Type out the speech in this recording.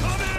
Coming!